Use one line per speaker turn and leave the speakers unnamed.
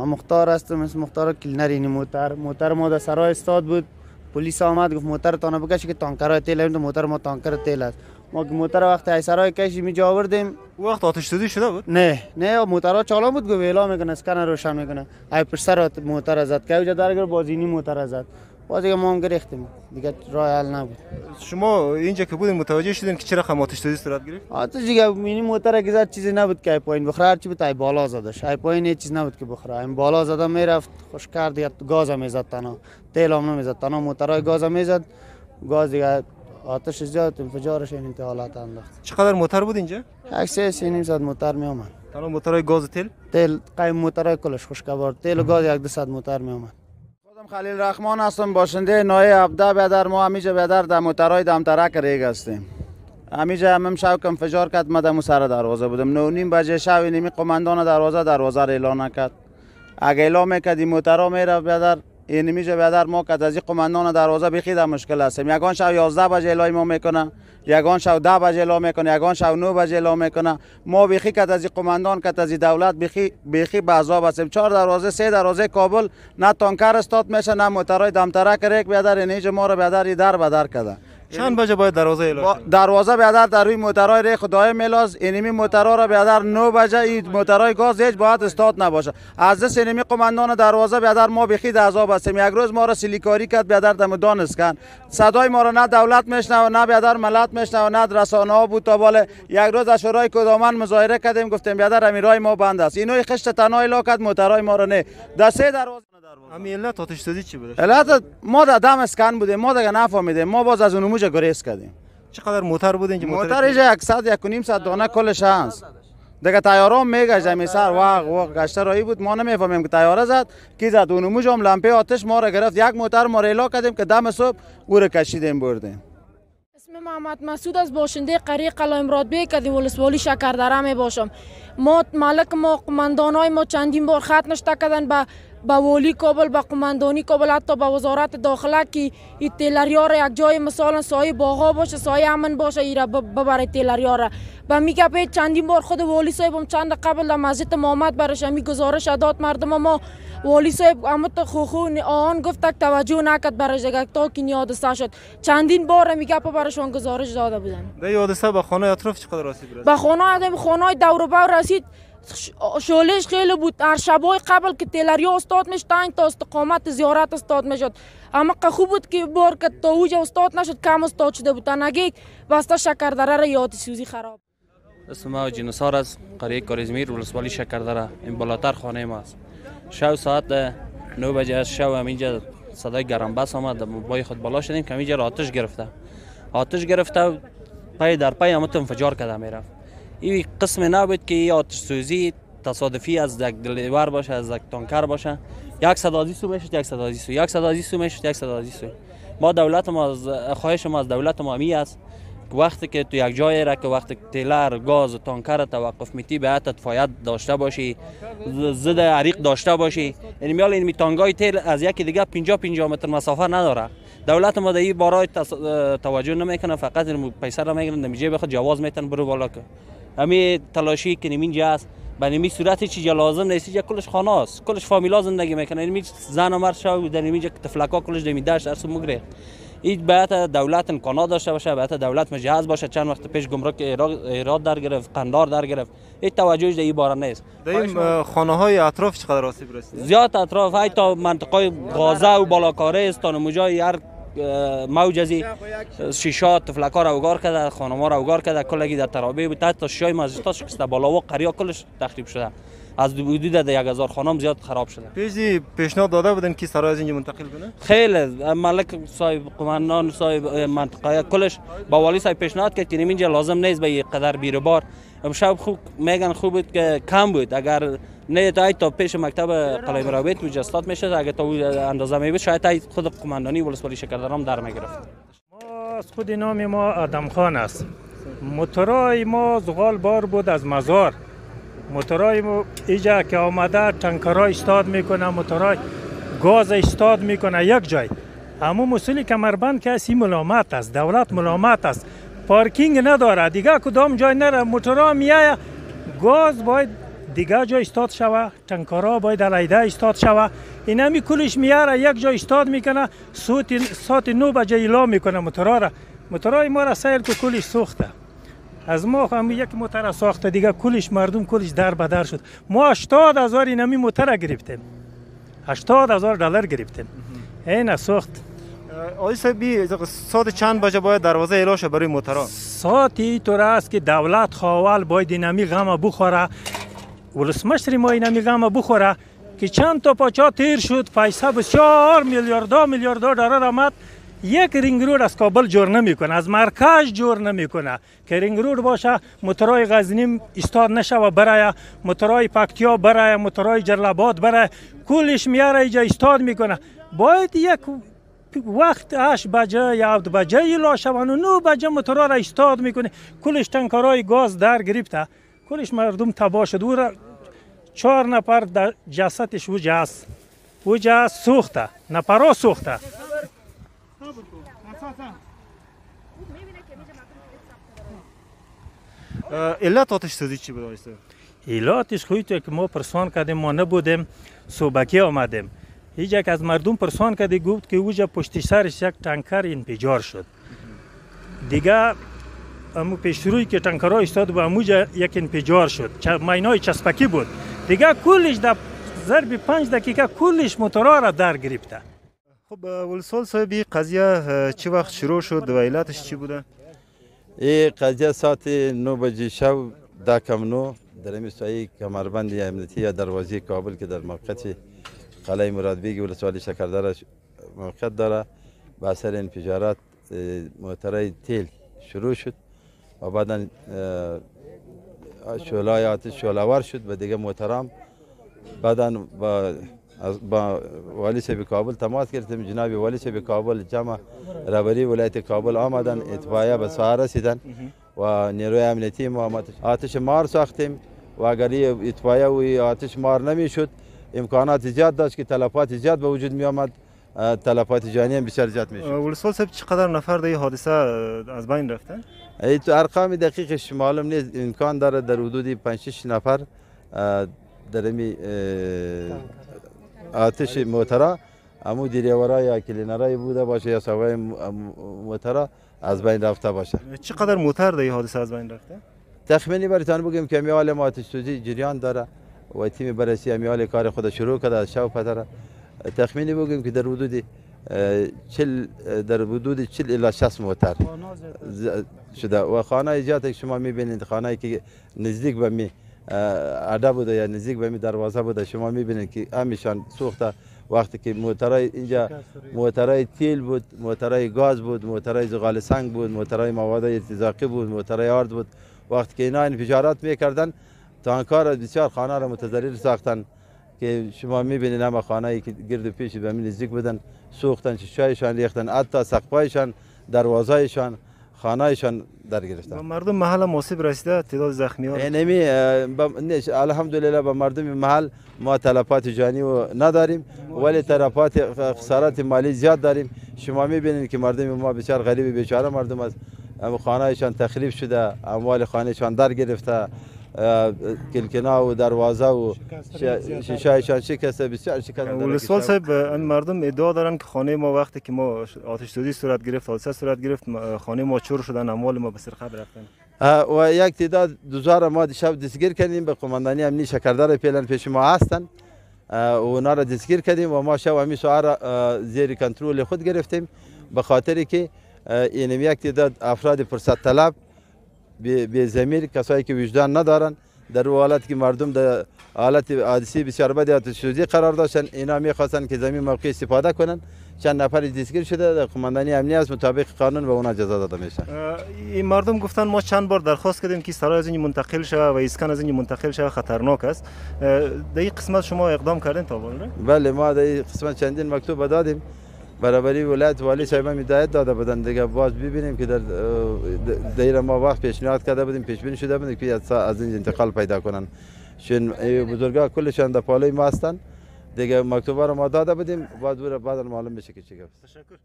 ما مختار هستم مثل مختار کلنر اینی موتر. موتر ما در سرای استاد بود. پلیس آمد گفت موتر تانه بکشی که تانکرای تیل هم موتر ما تانکر تیل است. ما که موتر وقت ای سرای کشی می جا آوردیم.
وقت آتش سوزی شده بود؟
نه نه موتر چالا بود گفت ویلا می‌کنه اسکن روشن می‌کنه. ای پر سر موتر زد که اوجا درگر بازینی موتر زد باز دیگه ما هم گرفتیم. دیگه راه حل نبود.
شما اینجا که بودین متوجه شدین که چرا خم آتش سوزی صورت گرفت؟
آتش دیگه مینی موتر که زد چیزی نبود که ای پایین بخوره هر چی بود ای بالا زدش. ای پایین هیچ چیز نبود که بخوره. این بالا زده می‌رفت خوش کرد دیگه گاز می‌زد تنها. تیل هم نمی‌زد تنها موترای گاز می‌زد. گاز دیگه آتش زیاد انفجارش این انتها حالت انداخت.
چقدر موتر بود اینجا؟
یک سه سی نیم صد موتر می اومد
تنها گاز و تیل؟
تیل قیم موترای کلش خوشکبار تیل و گاز یک دو صد موتر می اومد خلیل رحمان هستم. باشنده نای ابدا بیادر ما همیشه بیادر در موترای دمترک ریگ هستیم. همیشه هم شو که انفجار کرد ما دمو سر دروازه بودم. نو نیم بجه شب نیمی قماندان دروازه دروازه را اعلان کرد اگه می‌کرد این موترا میره بیادر این میشه بیادر ما که از این قماندان دروازه بخی در مشکل هستیم. یگان شب 11 بجه اعلام ما می‌کنه یگان شب 10 بجه اعلام می‌کنه یگان شب 9 بجه اعلام می‌کنه. ما بخی که از این قماندان که از این دولت بخی بخی به عذاب هستیم. چهار دروازه سه دروازه کابل نه تانکر استاد میشه نه موترای دمترک ریک بیادر این ما رو بیادر در به در کرده.
چند بجه باید دروازه اعلام
دروازه بیادر در روی موترای ری خدای میلاز اینمی موترا را بیادر 9 بجه این موترای گاز هیچ باید استاد نباشه. از دست اینمی قماندان دروازه بیادر ما بخی در عذاب هستیم یک روز ما را سیلیکاری کرد بیادر دم دانست کن صدای ما را نه دولت میشنوه نه بیادر ملت میشنوه نه رسانه ها بود تا باله یک روز از شورای کدامن مظاهره کردیم گفتیم بیادر امیرای ما بند است. اینو خشت تنهای لا کرد موترای ما را نه. در سه دروازه
همین علت آتش سوزی چی بود
علت ما در دم اسکن بودیم ما دیگه نفهمیدیم. ما باز از اونموج گریز کردیم.
چقدر موتر بود اینجا
موتر اینجا 100 یک و نیم صد دانه کلش هست دیگه تیارام میگه جمی سر واق واق گشته رایی بود. ما نمی‌فهمیم که تیاره زد. کی زد؟ اونموج هم لمپه آتش ما را گرفت. یک موتر ما را الا کردیم که دم صبح او را کشیدیم بردیم.
اسم محمد مسعود از باشنده قریه قلایم رادبه کدیم ولسوالی شکردره می باشم. ما مالک ما قماندان های ما چندین بار خط نشته کردن. به به والی کابل به قماندانی کابل حتی به وزارت داخله که این تیلریا را یک جای مثلا سایه باغا باشه سایه امن باشه ایرا ببره تیلریا را. و میگه به چندین بار خود والی صاحب هم چند قبل در مسجد محمد برش می گزارش داد مردم ما. والی صاحب امت خوخو آن گفت که توجه نکرد برش تا که یادسته شد. چندین بار میگه په برشون گزارش داده بودن.
ده یادسته به خانه اطراف چقدر رسید؟
به خانه خانه دور رسید. شولش خیلی بود. هر شبای قبل که تیلریا استاد میشتن تا استقامت زیارت استاد میشد. اما که خوب بود که بار که تا اوجا استاد نشد کم استاد شده بود. نگی بسته شکردره را یاد سوزی خراب.
اسم ما جنسار از قریه کاریزمیر ولسوالی شکردره. این بالاتر خانه ما است. شو ساعت نو بجه از شو همینجا صدای گرم بس آمد موبای خود بالا شدیم. که همینجا آتش گرفته. آتش گرفته پای در پای همه انفجار کرده میرفت این قسم نبود که این آتش سوزی تصادفی از یک دلیور باشه از یک تانکر باشه. یک صدازی سو می‌شد یک صدازی سو. یک صدازی سو می‌شد یک صدازی سو. ما دولت ما از خواهش ما از دولت ما می است وقتی که تو یک جای را که وقتی تیلر گاز تانکر توقف میتی باید تفایت داشته باشی زد عریق داشته باشی. یعنی میال این تانگای تیل از یکی دیگه 50 50 متر مسافت نداره. دولت ما در این بارای توجه نمی‌کنه فقط پیسه را می‌گیرن نمیجه بخواد جواز میتن برو بالا که. همین تلاشی که نمینجا است. به نمی صورت چیزی لازم نیست اینجا کلش خانه است کلش فامیلا زندگی می‌کنه. نمی زن و مرد شو در نمی تفلکا کلش دمی داشت ارسو مگره. این باید دولت امکانات داشته باشه باید دولت مجهز باشه. چند وقت پیش گمرک ایراد در گرفت قندار در گرفت. این توجهش در این باره نیست.
در این خانه های اطراف چقدر آسیب رسید
زیاد اطراف های تا منطقه غازه و بالاکاره است تا نموجای هر موج شیشات تفلکا را اوگار کرده خانما را اوگار کرده کلگی در ترابه بود. تا شیشای مازیستا شکسته بالا و قریا کلش تخریب شده. از حدود ده یک هزار خانم زیاد خراب شده.
پیشی پیشنهاد داده بودن که سرای از اینجا منتقل کنه؟
خیلی. ملک صاحب قماندان صاحب منطقه کلش با والی صاحب پیشنهاد کرد که اینجا لازم نیست به قدر بیربار امشب خوب میگن خوب بود که کم بود اگر نه تا تا پیش مکتب قلعه مراویت مجسات میشه اگر تا اندازه می بود شاید خود قماندانی ولسوالی شکردرام در می‌گرفت
ما از خود نام ما آدم خان است موتورای ما زغال بار بود از مزار موتورای ما اینجا که آمده تنکرای استاد می‌کنه موتورای گاز استاد می‌کنه یک جای همون مسئولی کمربند که اسی ملامت است دولت ملامت است پارکینگ نداره. دیگه کدام جای نره؟ موتورا میایه. گاز باید دیگه جا استاد شوه. تنکارا باید علیده استاد شوه. این همی کلش میاره. یک جا استاد می‌کنه. سوت ساعت نو بجه ایلا می‌کنه موتورا را. موتورای ما را سیر که کلش سوخته. از ما هم یک موتر ساخته. دیگه کلش مردم کلش در به در شد. ما 80 هزار این همی موتر گرفتیم. 80 هزار دلار گرفتیم. این سوخت.
آقای صاحب بی ساعت چند بجه باید دروازه اعلا شه برای موترا
ساعت ای طور است که دولت خواهال باید این همی غم بخوره. ولسمشتری ما این همی غم بخوره که چند تا پاچا تیر شد پیسه بسیار میلیاردها میلیاردها دلار آمد. یک رینگ رود از کابل جور نمی‌کنه از مرکز جور نمی‌کنه که رینگ رود باشه موترای غزنی استاد نشه و برای موترای پکتیا برای موترای جلالاباد برای. کلش میاره اینجا استاد می‌کنه. باید یک وقت 8 بجه یا 7 بجه ایلا شوند و 9 بجه موتورا را استاد می‌کنه. کلش تنکارای گاز در گرفته. کلش مردم تباه شد. او را چهار نفر در جسدش وجه است. وجه است سوخته. نفرا سوخته.
علت آتش سوزی چی بود آقای صاحب
ایلاتش خوی تو که ما پرسان کردیم ما نبودیم صوبکی آمدیم. هیچ یک از مردم پرسان کرده گفت که اوجا پشت سرش یک تانکر انفجار شد. دیگه امو پیش روی که تانکرها استاد به اموجا یک انفجار شد. چ- ماینای چسبکی بود. دیگه کلش در ضرب پنج دقیقه کلش موتورا را در گرفته.
خب ولسوال صاحب قضیه چه وقت شروع شد و علتش چی بوده؟
این قضیه ساعت نو بجه شب ده کم نو در این سایه کمربند امنیتی یا دروازه کابل که در موقعیت قلعه مرادبیگ ولسوالی شکردره موقعیت داره. به اثر انفجارات اه، موترهای تیل شروع شد و بعدا شعلای آتش شعله‌ور شد و دیگه محترم بعدا با با والی صاحب کابل تماس گرفتیم. جناب والی صاحب کابل جمع رهبری ولایت کابل آمدن اطفایه به ساحه رسیدن و نیروی امنیتی ما آتش مار ساختیم و اگر این اطفایه و آتش مار نمیشد امکانات زیاد داشت که تلفات زیاد به وجود می آمد تلفات جانی هم بسیار زیاد می شد
ولسوال صاحب چقدر نفر در این حادثه از بین رفتن؟
ای تو ارقام دقیقش معلوم نیست. امکان داره در حدود 5 6 نفر در امی اه، آتش موترا. امو دیریورا یا کلینرای بوده باشه یا سوای موترا از بین رفته باشه.
چقدر موتر در این حادثه از بین رفته؟
تخمینی برایتان بگیم که امیال ما آتش سوزی جریان داره. و تیم بررسی امیال کار خود شروع کرده از شب پتره تخمینی بگیم که در حدود چل در حدود چل الی 60 موتر شده. و خانه ایجاد که شما میبینید خانه که نزدیک به می اده بوده یا نزدیک به می دروازه بوده شما میبینید که همیشان سوخته. وقتی که موترای اینجا موترای تیل بود موترای گاز بود موترای زغال سنگ بود موترای مواد ارتزاقی بود موترای آرد بود. وقتی که اینا انفجارات میکردن تانکار بسیار خانه را متضرر ساختن که شما می‌بینید همه خانه ای که گرد پیش به من نزدیک بودن سوختن چشایشان ریختن حتی سقفایشان دروازهایشان خانهایشان در گرفتن.
مردم محل مناسب رسیده؟ تعداد زخمی ها
نیش الحمدلله به مردم محل ما تلفات جانی و نداریم ولی تلفات خسارات مالی زیاد داریم. شما می‌بینید که مردم ما بسیار غریب بیچاره مردم از خانهشان تخریب شده اموال خانهشان در گرفته. کلکنا و دروازه و شیشهشان شکسته بسیار شکسته
ولسوال. صاحب اه، مردم ادعا دارن که خانه ما وقتی که ما آتش سوزی صورت گرفت حادثه صورت گرفت خانه ما چور شدن اموال ما به سرقت رفتن
و یک تعداد دوزار ما دیشب دستگیر کردیم به قماندانی امنی شکردر پیلن پیش ما هستن و اونا را دستگیر کردیم و ما شب همین اه، زیر کنترل خود گرفتیم به خاطر که اه، اینم یک تعداد افراد فرصت طلب به ضمیر کسایی که وجدان ندارن در او حالت که مردم در حالت حادثی بسیار بدی آتش سوزی قرار داشتن اینا می‌خواستن که زمین موقع استفاده کنن. چند نفر دستگیر شده در قماندانی امنی از مطابق قانون به اونا جزا داده میشه
اه، این مردم گفتن ما چند بار درخواست کردیم که سرای از این منتقل شوه و اسکان از این منتقل شوه خطرناک است. در این قسمت شما اقدام کردین تا
بله ما در این قسمت چندین مکتوب دادیم. برابری ولایت والی صاحب هم هدایت داده بودن. دیگه باز ببینیم که در دیر ما وقت پیشنهاد کرده بودیم پیش بینی شده بودیم که از این انتقال پیدا کنن. چون بزرگا کلشان در پالای ما هستن. دیگه مکتوب رو ما داده بودیم. بعد بعد معلوم بشه که چی گفت.
تشکر